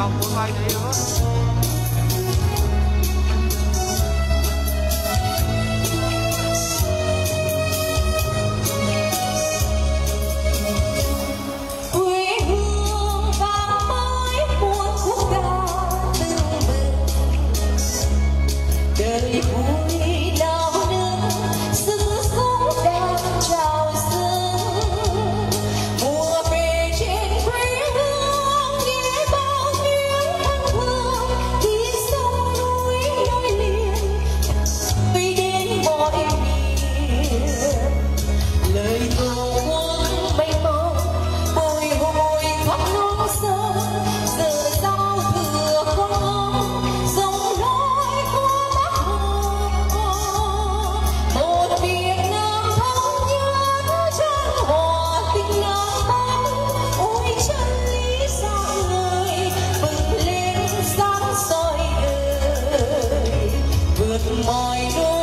calculai Deus. My lúc